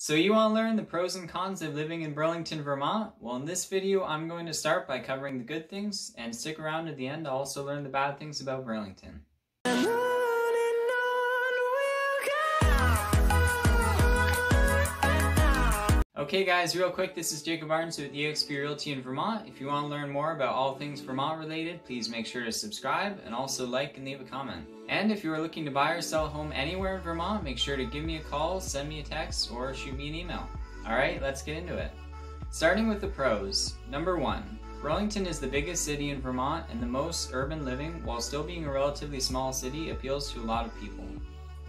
So you want to learn the pros and cons of living in Burlington, Vermont? Well, in this video, I'm going to start by covering the good things, and stick around to the end to also learn the bad things about Burlington. Okay guys, real quick, this is Jacob Barnes with eXp Realty in Vermont. If you want to learn more about all things Vermont related, please make sure to subscribe and also like and leave a comment. And if you are looking to buy or sell a home anywhere in Vermont, make sure to give me a call, send me a text, or shoot me an email. Alright, let's get into it. Starting with the pros. Number one, Burlington is the biggest city in Vermont and the most urban living, while still being a relatively small city, appeals to a lot of people.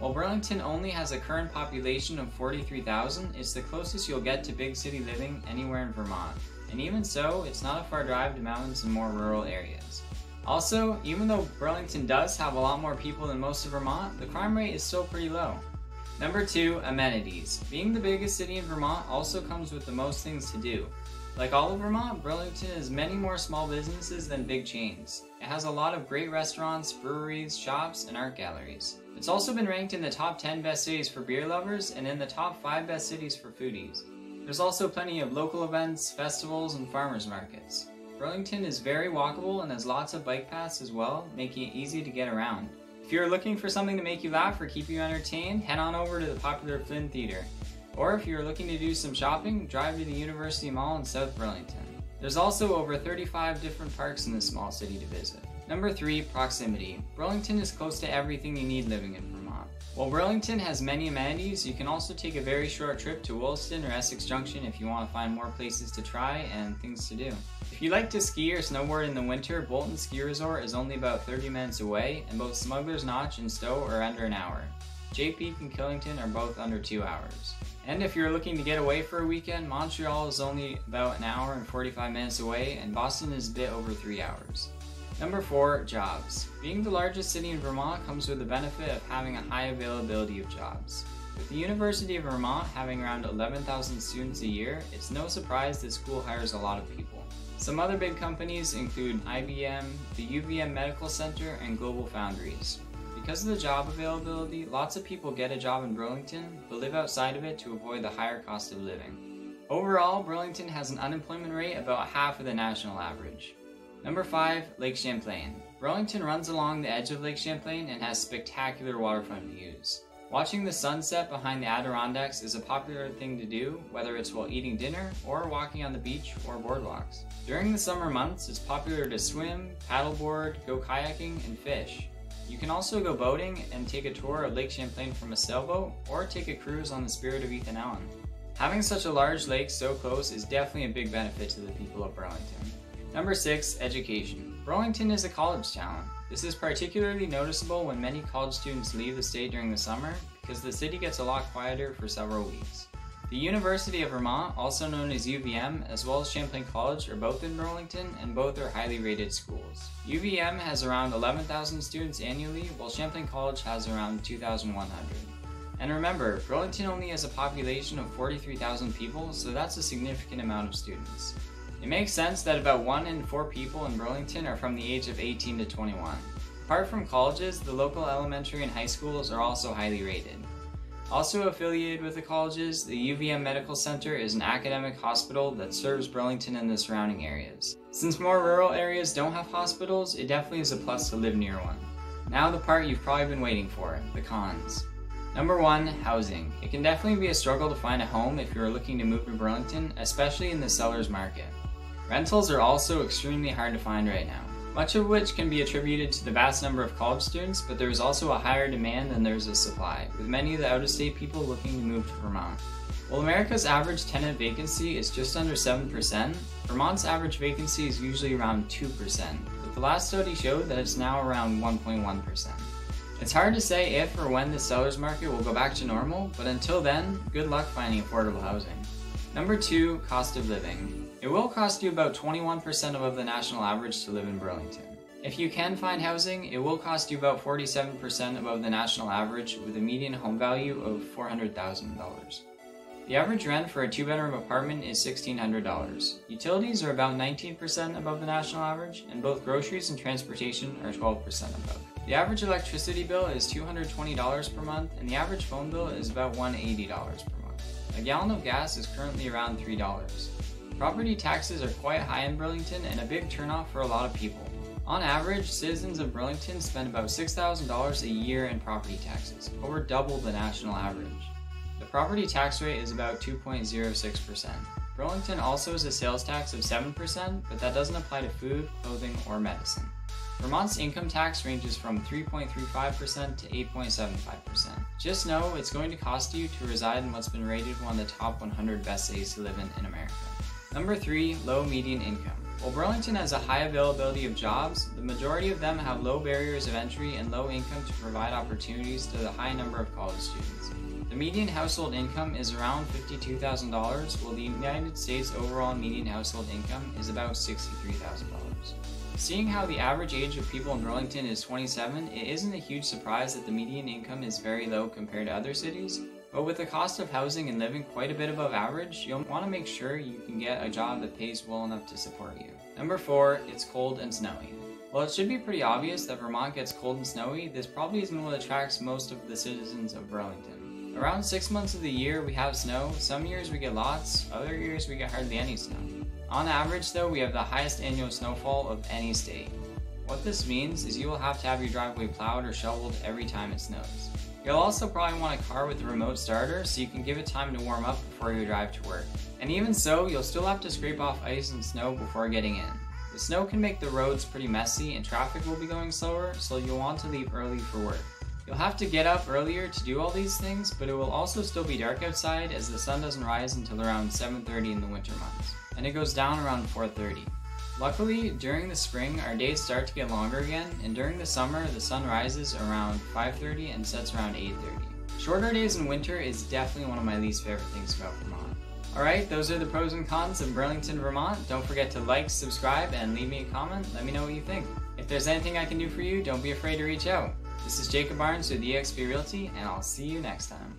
While Burlington only has a current population of 43,000, it's the closest you'll get to big city living anywhere in Vermont. And even so, it's not a far drive to mountains and more rural areas. Also, even though Burlington does have a lot more people than most of Vermont, the crime rate is still pretty low. Number 2. Amenities. Being the biggest city in Vermont also comes with the most things to do. Like all of Vermont, Burlington has many more small businesses than big chains. It has a lot of great restaurants, breweries, shops, and art galleries. It's also been ranked in the top 10 best cities for beer lovers and in the top 5 best cities for foodies. There's also plenty of local events, festivals, and farmers markets. Burlington is very walkable and has lots of bike paths as well, making it easy to get around. If you're looking for something to make you laugh or keep you entertained, head on over to the popular Flynn Theater. Or if you're looking to do some shopping, drive to the University Mall in South Burlington. There's also over 35 different parks in this small city to visit. Number 3. Proximity. Burlington is close to everything you need living in Vermont. While Burlington has many amenities, you can also take a very short trip to Williston or Essex Junction if you want to find more places to try and things to do. If you like to ski or snowboard in the winter, Bolton Ski Resort is only about 30 minutes away, and both Smuggler's Notch and Stowe are under an hour. Jay Peak and Killington are both under 2 hours. And if you're looking to get away for a weekend, Montreal is only about an hour and 45 minutes away, and Boston is a bit over 3 hours. Number 4. Jobs. Being the largest city in Vermont comes with the benefit of having a high availability of jobs. With the University of Vermont having around 11,000 students a year, it's no surprise this school hires a lot of people. Some other big companies include IBM, the UVM Medical Center, and Global Foundries. Because of the job availability, lots of people get a job in Burlington, but live outside of it to avoid the higher cost of living. Overall, Burlington has an unemployment rate about half of the national average. Number 5. Lake Champlain. Burlington runs along the edge of Lake Champlain and has spectacular waterfront views. Watching the sunset behind the Adirondacks is a popular thing to do, whether it's while eating dinner or walking on the beach or boardwalks. During the summer months, it's popular to swim, paddleboard, go kayaking, and fish. You can also go boating and take a tour of Lake Champlain from a sailboat or take a cruise on the Spirit of Ethan Allen. Having such a large lake so close is definitely a big benefit to the people of Burlington. Number 6. Education. Burlington is a college town. This is particularly noticeable when many college students leave the state during the summer because the city gets a lot quieter for several weeks. The University of Vermont, also known as UVM, as well as Champlain College are both in Burlington and both are highly rated schools. UVM has around 11,000 students annually, while Champlain College has around 2,100. And remember, Burlington only has a population of 43,000 people, so that's a significant amount of students. It makes sense that about 1 in 4 people in Burlington are from the age of 18 to 21. Apart from colleges, the local elementary and high schools are also highly rated. Also affiliated with the colleges, the UVM Medical Center is an academic hospital that serves Burlington and the surrounding areas. Since more rural areas don't have hospitals, it definitely is a plus to live near one. Now the part you've probably been waiting for, the cons. Number 1. Housing. It can definitely be a struggle to find a home if you are looking to move to Burlington, especially in the seller's market. Rentals are also extremely hard to find right now much of which can be attributed to the vast number of college students, but there is also a higher demand than there is a supply, with many of the out-of-state people looking to move to Vermont. While America's average tenant vacancy is just under 7%, Vermont's average vacancy is usually around 2%, but the last study showed that it's now around 1.1%. It's hard to say if or when the seller's market will go back to normal, but until then, good luck finding affordable housing. Number 2. Cost of living. It will cost you about 21% above the national average to live in Burlington. If you can find housing, it will cost you about 47% above the national average with a median home value of $400,000. The average rent for a two bedroom apartment is $1,600. Utilities are about 19% above the national average, and both groceries and transportation are 12% above. The average electricity bill is $220 per month, and the average phone bill is about $180 per month. A gallon of gas is currently around $3. Property taxes are quite high in Burlington and a big turnoff for a lot of people. On average, citizens of Burlington spend about $6,000 a year in property taxes, over double the national average. The property tax rate is about 2.06%. Burlington also has a sales tax of 7%, but that doesn't apply to food, clothing, or medicine. Vermont's income tax ranges from 3.35% to 8.75%. Just know it's going to cost you to reside in what's been rated one of the top 100 best cities to live in in America. Number 3. Low median income. While Burlington has a high availability of jobs, the majority of them have low barriers of entry and low income to provide opportunities to the high number of college students. The median household income is around $52,000, while the United States overall median household income is about $63,000. Seeing how the average age of people in Burlington is 27, it isn't a huge surprise that the median income is very low compared to other cities, but with the cost of housing and living quite a bit above average, you'll want to make sure you can get a job that pays well enough to support you. Number 4, it's cold and snowy. While it should be pretty obvious that Vermont gets cold and snowy, this probably isn't what attracts most of the citizens of Burlington. Around 6 months of the year we have snow, some years we get lots, other years we get hardly any snow. On average, though, we have the highest annual snowfall of any state. What this means is you will have to have your driveway plowed or shoveled every time it snows. You'll also probably want a car with a remote starter so you can give it time to warm up before you drive to work. And even so, you'll still have to scrape off ice and snow before getting in. The snow can make the roads pretty messy and traffic will be going slower, so you'll want to leave early for work. You'll have to get up earlier to do all these things, but it will also still be dark outside as the sun doesn't rise until around 7.30 in the winter months and it goes down around 4.30. Luckily, during the spring, our days start to get longer again, and during the summer, the sun rises around 5.30 and sets around 8.30. Shorter days in winter is definitely one of my least favorite things about Vermont. Alright, those are the pros and cons of Burlington, Vermont. Don't forget to like, subscribe, and leave me a comment. Let me know what you think. If there's anything I can do for you, don't be afraid to reach out. This is Jacob Barnes with eXp Realty, and I'll see you next time.